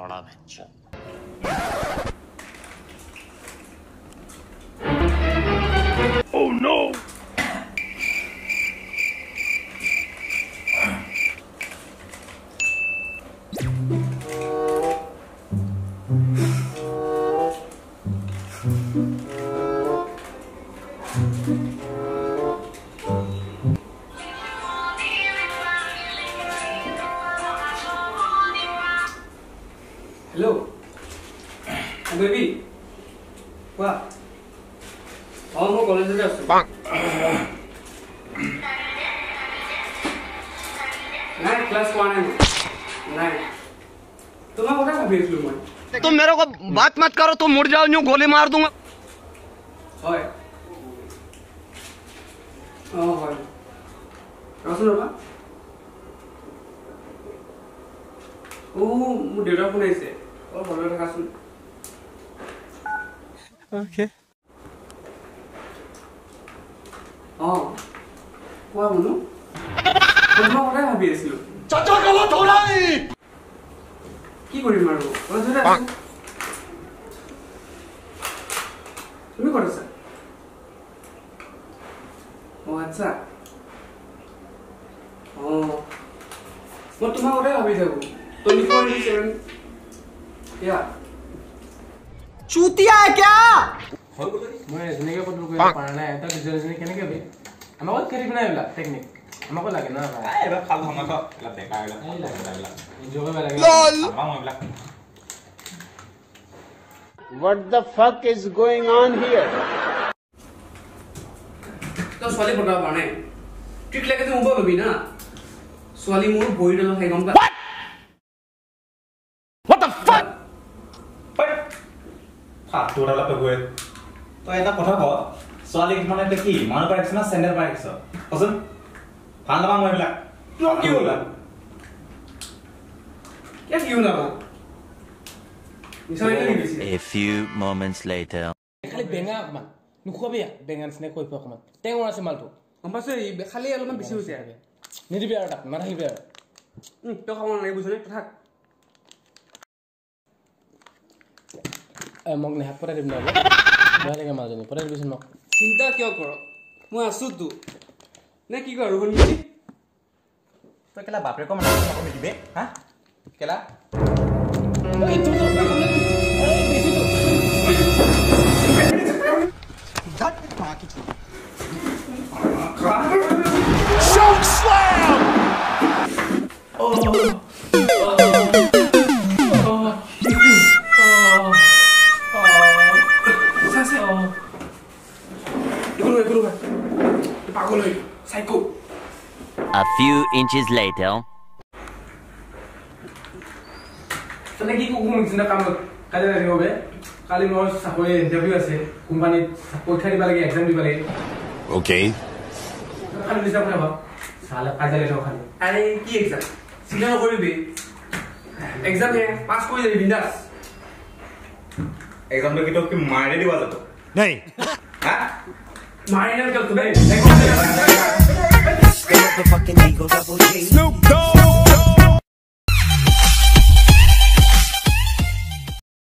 non la mangio. Oh no! Hello baby কোৱা অঁ মই কলেজতে আছোঁ নাই ক্লাছ কৰা নাই মই নাই তোমাৰ কথা ভাবি আছিলোঁ মই तुम मेरे को बात मत करो तुम मुड़ जाओ यूं गोली मार दूंगा হয় অঁ হয় ৰচোন ৰ'বা অঁ মোৰ দেউতাৰ ফোন আহিছে Vamos volver a azul. Ok. Oh. Wow, ¿no? ¿Cómo no a ver eso? ¡Chachaca, no te ¿Qué es lo que ¿Qué es lo que se llama? ¿Qué es lo que se llama? ¿Qué es lo que se llama? ¿Qué es lo que se llama? ¿Qué es lo que se llama? क्या? चूतिया है क्या? मैं रजनी के पत्र को पढ़ना है तब रजनी कहने के भाई? हमें बहुत करीब ना मिला टेक्निक हमको लगे ना भाई। अरे खाल हमको लग देखा लग लग लग। जो भी लगे लॉल हम लग what the fuck is going on here तो सॉली पड़ा बाणे ठीक लगे तो मुंबा भी ना। सॉली मोर बोइड लो है गम का। ফাটটো অলপ গৈ তই এটা কথা ক ছোৱালীক মানে এতিয়া কি মানুহ পাই আহিছ না চেণ্ডেল পাই আহিছ কচোন। ভাল নাপাওঁ মই এইবিলাক। কি হ'ল? কিয় কি হ'ল মাৰিলে নেকি বেছি? A few moments later. খালি বেঙা অকণমান। নোখোৱাবি বেঙা নিচিনা কৈ পোৱা অকণমান। টেঙৰ আছে মালটো। গম পাইছোঁ খালি অলপমান বেছি হৈছে নিদিবি আৰু তাক নাথাকিবি আৰু। তই খাব নালাগে বুজিছনে থাক এ, মোক নেহাক পঠাই দিবি নহ'লে বেয়া লাগে মাজনী পঠাই দিবিচোন মোক চিন্তা কিয় কৰ মই আছোতো নে কি কৰ শুনিবি তই কেলা বাপেকৰ মানুহ নিদিবি হা কেলা A few inches later. তই কি কুকুৰ নিচিনা কাম কালি লাগিব বে কালি মোৰ চাকৰি ইণ্টাৰভিউ আছে কোম্পানীত পৰীক্ষা দিব লাগে এক্সাম দিব লাগে Okay. খালি নিচিনা কথা ভাব চালে কাজিয়া লাগিব খালি আৰে কি এক্সাম চিন্তা নকৰিবি এক্সাম হে পাছ কৰি যাবি বিন্দাছ এক্সামটো কি তোক কি মাৰি দিব যাব Nay. হা মাৰি নাম কিয় তুমি Double G. Snoop Dogg.